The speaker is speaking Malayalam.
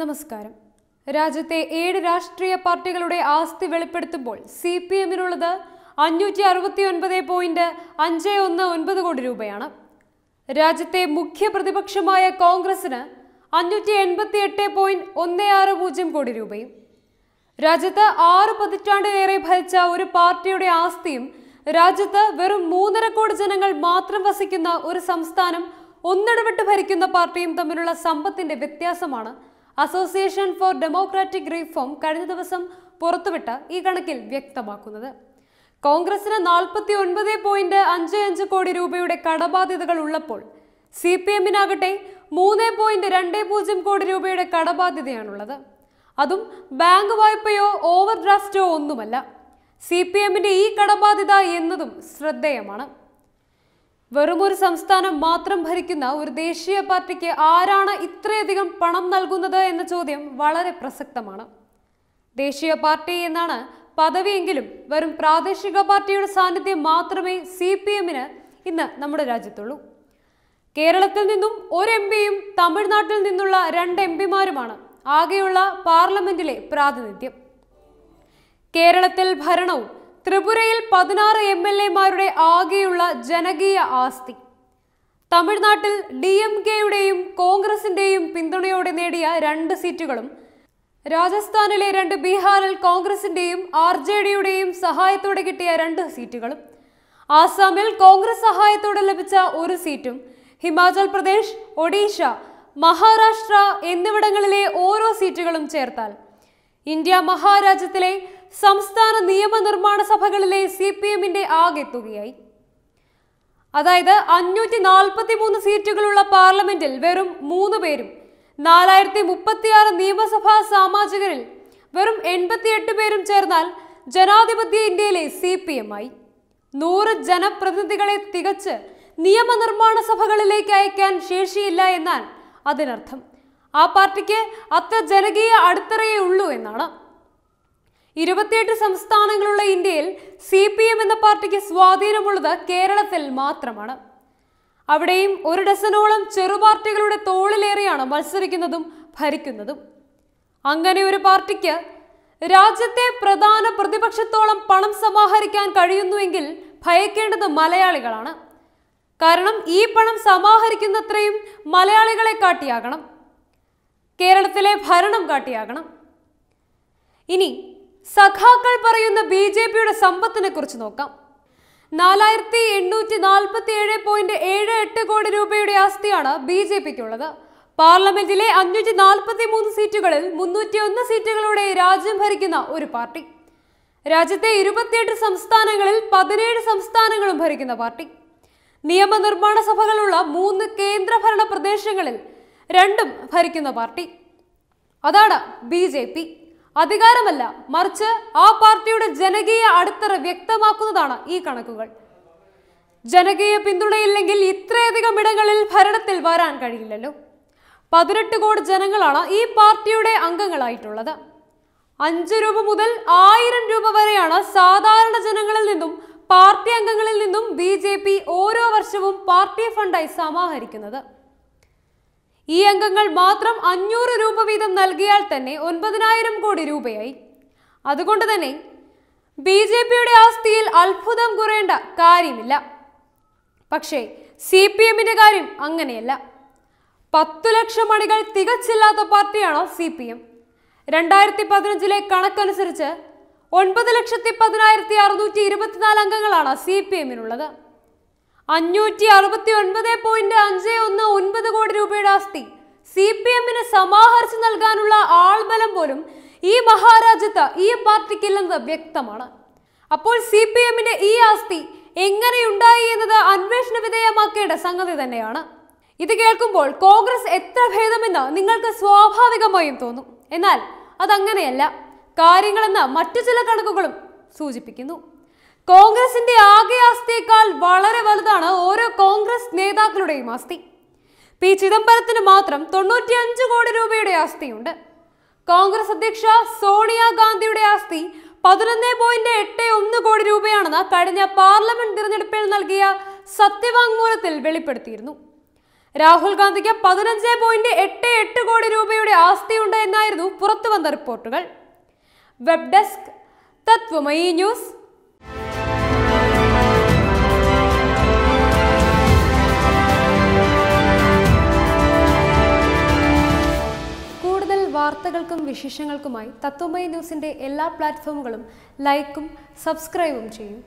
നമസ്കാരം. രാജ്യത്തെ ഏഴ് രാഷ്ട്രീയ പാർട്ടികളുടെ ആസ്തി വെളിപ്പെടുത്തുമ്പോൾ സി പി എമ്മിനുള്ളത് അഞ്ഞൂറ്റി അറുപത്തി ഒൻപത് പോയിന്റ് അഞ്ച് ഒന്ന് ഒൻപത് കോടി രൂപയാണ്. രാജ്യത്തെ മുഖ്യ പ്രതിപക്ഷമായ കോൺഗ്രസിന് അഞ്ഞൂറ്റി എൺപത്തി എട്ട് പോയിന്റ് ഒന്ന് ആറ് പൂജ്യം കോടി രൂപയും. രാജ്യത്ത് ആറ് പതിറ്റാണ്ടിലേറെ ഭരിച്ച ഒരു പാർട്ടിയുടെ ആസ്തിയും രാജ്യത്ത് വെറും മൂന്നര കോടി ജനങ്ങൾ മാത്രം വസിക്കുന്ന ഒരു സംസ്ഥാനം ഒന്നിടവിട്ട് ഭരിക്കുന്ന പാർട്ടിയും തമ്മിലുള്ള സമ്പത്തിന്റെ വ്യത്യാസമാണ് അസോസിയേഷൻ ഫോർ ഡെമോക്രാറ്റിക് റീഫോം കഴിഞ്ഞ ദിവസം പുറത്തുവിട്ട ഈ കണക്കിൽ വ്യക്തമാക്കുന്നത്. കോൺഗ്രസിന് നാൽപ്പത്തി ഒൻപത് പോയിന്റ് അഞ്ച് അഞ്ച് കോടി രൂപയുടെ കടബാധ്യതകൾ ഉള്ളപ്പോൾ സി പി എമ്മിനാകട്ടെ മൂന്ന് പോയിന്റ് രണ്ട് പൂജ്യം കോടി രൂപയുടെ കടബാധ്യതയാണുള്ളത്. അതും ബാങ്ക് വായ്പയോ ഓവർ ഡ്രാഫ്റ്റോ ഒന്നുമല്ല. സി പി എമ്മിന്റെ ഈ കടബാധ്യത എന്നതും ശ്രദ്ധേയമാണ്. വെറുമൊരു സംസ്ഥാനം മാത്രം ഭരിക്കുന്ന ഒരു ദേശീയ പാർട്ടിക്ക് ആരാണ് ഇത്രയധികം പണം നൽകുന്നത് എന്ന ചോദ്യം വളരെ പ്രസക്തമാണ്. ദേശീയ പാർട്ടി എന്നാണ് പദവിയെങ്കിലും വെറും പ്രാദേശിക പാർട്ടിയുടെ സാന്നിധ്യം മാത്രമേ സി പി എമ്മിന് ഇന്ന് നമ്മുടെ രാജ്യത്തുള്ളൂ. കേരളത്തിൽ നിന്നും ഒരു എം പിയും തമിഴ്നാട്ടിൽ നിന്നുള്ള രണ്ട് എം പിമാരുമാണ് ആകെയുള്ള പാർലമെന്റിലെ പ്രാതിനിധ്യം. കേരളത്തിൽ ഭരണവും ത്രിപുരയിൽ പതിനാറ് എം എൽ എമാരുടെ ആകെയുള്ള ജനകീയ ആസ്തി. തമിഴ്നാട്ടിൽ ഡി എം കെയുടെയും കോൺഗ്രസിന്റെയും പിന്തുണയോടെ നേടിയ രണ്ട് സീറ്റുകളും രാജസ്ഥാനിലെ രണ്ട് ബീഹാറിൽ കോൺഗ്രസിന്റെയും ആർ ജെ ഡിയുടെയും സഹായത്തോടെ കിട്ടിയ രണ്ട് സീറ്റുകളും ആസാമിൽ കോൺഗ്രസ് സഹായത്തോടെ ലഭിച്ച ഒരു സീറ്റും ഹിമാചൽ പ്രദേശ് ഒഡീഷ മഹാരാഷ്ട്ര എന്നിവിടങ്ങളിലെ ഓരോ സീറ്റുകളും ചേർത്താൽ ഇന്ത്യ മഹാരാജ്യത്തിലെ സംസ്ഥാന നിയമനിർമ്മാണ സഭകളിലെ സി പി എമ്മിന്റെ ആകെ തുകയായി. അതായത് അഞ്ഞൂറ്റി നാൽപ്പത്തി മൂന്ന് സീറ്റുകളുള്ള പാർലമെന്റിൽ വെറും മൂന്ന് പേരും നാലായിരത്തി മുപ്പത്തിയാറ് നിയമസഭാ സാമാജികരിൽ വെറും എൺപത്തിയെട്ട് പേരും ചേർന്നാൽ ജനാധിപത്യ ഇന്ത്യയിലെ സി പി എം ആയി. നൂറ് ജനപ്രതിനിധികളെ തികച്ച് നിയമനിർമ്മാണ സഭകളിലേക്ക് അയക്കാൻ ശേഷിയില്ല എന്നാൽ അതിനർത്ഥം ആ പാർട്ടിക്ക് അത്ര ജനകീയ അടിത്തറയേ ഉള്ളൂ എന്നാണ്. ഇരുപത്തിയെട്ട് സംസ്ഥാനങ്ങളുള്ള ഇന്ത്യയിൽ സി പി എം എന്ന പാർട്ടിക്ക് സ്വാധീനമുള്ളത് കേരളത്തിൽ മാത്രമാണ്. അവിടെയും ഒരു ഡസനോളം ചെറുപാർട്ടികളുടെ തോളിലേറിയാണ് മത്സരിക്കുന്നതും ഭരിക്കുന്നതും. അങ്ങനെ ഒരു പാർട്ടിക്ക് രാജ്യത്തെ പ്രധാന പ്രതിപക്ഷത്തോളം പണം സമാഹരിക്കാൻ കഴിയുന്നുവെങ്കിൽ ഭയക്കേണ്ടത് മലയാളികളാണ്. കാരണം ഈ പണം സമാഹരിക്കുന്നത്രയും മലയാളികളെ കാട്ടിയാകണം. കേരളത്തിലെ ഭരണം കാട്ടിയാകണം. ഇനി സഖാക്കൾ പറയുന്ന ബി ജെ പിയുടെ സമ്പത്തിനെ കുറിച്ച് നോക്കാം. നാലായിരത്തി എണ്ണൂറ്റി നാൽപ്പത്തി ഏഴ് പോയിന്റ് ഏഴ് എട്ട് കോടി രൂപയുടെ ആസ്തിയാണ് ബി ജെ പിക്കുള്ളത്. പാർലമെന്റിലെ അഞ്ഞൂറ്റി നാൽപ്പത്തി മൂന്ന് സീറ്റുകളിൽ മുന്നൂറ്റി ഒന്ന് സീറ്റുകളോടെ രാജ്യം ഭരിക്കുന്ന ഒരു പാർട്ടി. രാജ്യത്തെ ഇരുപത്തിയെട്ട് സംസ്ഥാനങ്ങളിൽ പതിനേഴ് സംസ്ഥാനങ്ങളും ഭരിക്കുന്ന പാർട്ടി. നിയമനിർമ്മാണ സഭകളുള്ള മൂന്ന് കേന്ദ്രഭരണ പ്രദേശങ്ങളിൽ രണ്ടും ഭരിക്കുന്ന പാർട്ടി. അതാണ് ബി ജെ പി. അധികാരമല്ല മറിച്ച് ആ പാർട്ടിയുടെ ജനകീയ അടിത്തറ വ്യക്തമാക്കുന്നതാണ് ഈ കണക്കുകൾ. ജനകീയ പിന്തുണയില്ലെങ്കിൽ ഇത്രയധികം ഇടങ്ങളിൽ ഭരണത്തിൽ വരാൻ കഴിയില്ലല്ലോ. പതിനെട്ട് കോടി ജനങ്ങളാണ് ഈ പാർട്ടിയുടെ അംഗങ്ങളായിട്ടുള്ളത്. അഞ്ച് രൂപ മുതൽ ആയിരം രൂപ വരെയാണ് സാധാരണ ജനങ്ങളിൽ നിന്നും പാർട്ടി അംഗങ്ങളിൽ നിന്നും ബി ഓരോ വർഷവും പാർട്ടി ഫണ്ടായി സമാഹരിക്കുന്നത്. ഈ അംഗങ്ങൾ മാത്രം അഞ്ഞൂറ് രൂപ വീതം നൽകിയാൽ തന്നെ ഒൻപതിനായിരം കോടി രൂപയായി. അതുകൊണ്ട് തന്നെ ബി ജെ പിയുടെ ആസ്തിയിൽ അത്ഭുതം കുറയേണ്ട കാര്യമില്ല. പക്ഷേ സി പി എമ്മിന്റെ കാര്യം അങ്ങനെയല്ല. പത്തു ലക്ഷം അണികൾ തികച്ചില്ലാത്ത പാർട്ടിയാണോ സി പി എം. രണ്ടായിരത്തി പതിനഞ്ചിലെ കണക്കനുസരിച്ച് ഒൻപത് ലക്ഷത്തി പതിനായിരത്തി അറുന്നൂറ്റി ഇരുപത്തിനാല് അംഗങ്ങളാണ് സി പി എമ്മിനുള്ളത്. അഞ്ഞൂറ്റി അറുപത്തി ഒൻപത് പോയിന്റ് അഞ്ച് ഒന്ന് ഒൻപത് കോടി രൂപയുടെ ആസ്തി. സി പി എമ്മിന് സമാഹരിച്ചു നൽകാനുള്ള ആൾബലം പോലും ഈ മഹാരാജ്യത്ത് ഈ പാർട്ടിക്കില്ലെന്നത് വ്യക്തമാണ്. അപ്പോൾ സി പി എമ്മിന്റെ ഈ ആസ്തി എങ്ങനെയുണ്ടായി എന്നത് അന്വേഷണ വിധേയമാക്കേണ്ട സംഗതി തന്നെയാണ്. ഇത് കേൾക്കുമ്പോൾ കോൺഗ്രസ് എത്ര ഭേദമെന്ന് നിങ്ങൾക്ക് സ്വാഭാവികമായും തോന്നും. എന്നാൽ അതങ്ങനെയല്ല. കാര്യങ്ങളെന്ന് മറ്റു ചില കണക്കുകളും സൂചിപ്പിക്കുന്നു. കോൺഗ്രസിന്റെ ആകെ ആസ്തിയേക്കാൾ വളരെ വലുതാണ് ഓരോ കോൺഗ്രസ് നേതാക്കളുടെയും ആസ്തി. പി ചിദംബരത്തിന് മാത്രം തൊണ്ണൂറ്റിയഞ്ച് കോടി രൂപയുടെ ആസ്തിയുണ്ട്. കോൺഗ്രസ് അധ്യക്ഷ സോണിയാഗാന്ധിയുടെ ആസ്തി പതിനൊന്ന് പോയിന്റ് എട്ട് ഒന്ന് കോടി രൂപയാണെന്ന് കഴിഞ്ഞ പാർലമെന്റ് തിരഞ്ഞെടുപ്പിൽ നൽകിയ സത്യവാങ്മൂലത്തിൽ വെളിപ്പെടുത്തിയിരുന്നു. രാഹുൽ ഗാന്ധിക്ക് പതിനഞ്ച് പോയിന്റ് എട്ട് എട്ട് കോടി രൂപയുടെ ആസ്തിയുണ്ട് എന്നായിരുന്നു പുറത്തു വന്ന റിപ്പോർട്ടുകൾ. Web desk Tatwamayi news. വാർത്തകൾക്കും വിശേഷങ്ങൾക്കുമായി തത്വമയ ന്യൂസിന്റെ എല്ലാ പ്ലാറ്റ്ഫോമുകളും ലൈക്കും സബ്സ്ക്രൈബും ചെയ്യും.